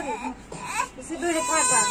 böyle. Bizi böyle pardon.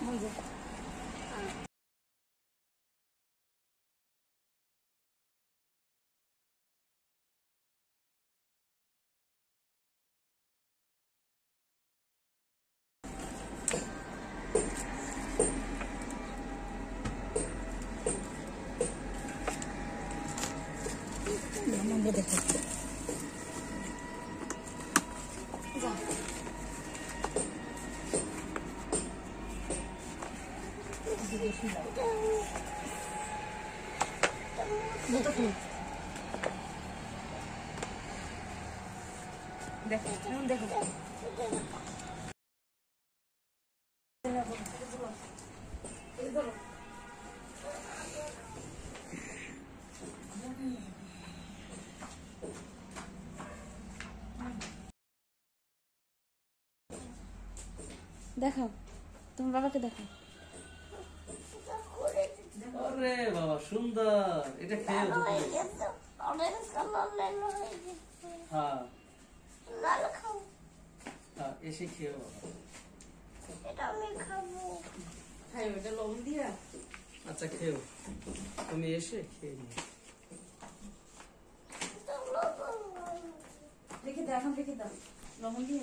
Muy bien. でこっちじゃあもうちで飲んでほ。দেখাও। তোমার বাবাকে দেখাও। আরে বাবা সুন্দর। এটা খেয়ে হয়ে গেছে কালার লাল হয়ে গেছে। হ্যাঁ। লাল খাও। হ্যাঁ এসে খেয়ে এটা আমি খাব। খাই ওটা লবণ দিয়া আচ্ছা খেও তুমি এসে খেয়ে নিও। দাও এখন দাও। লবণ দিয়ে